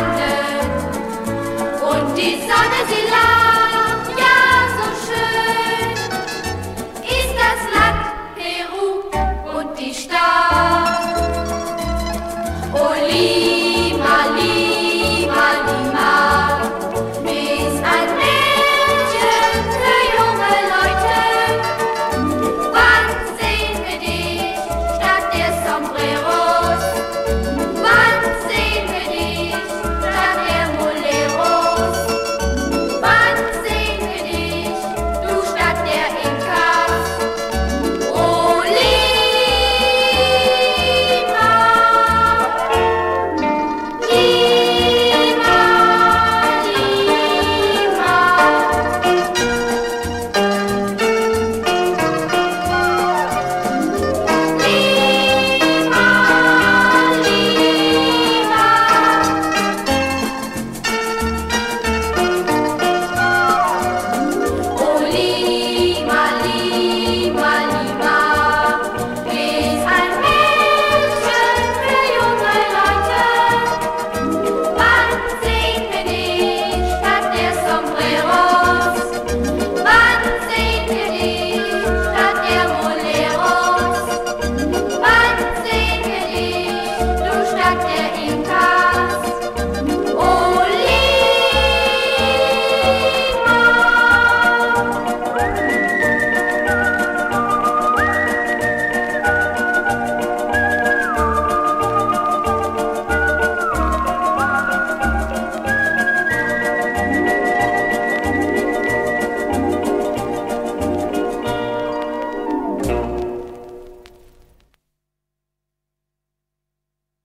weißen Und die Sonne, sie lacht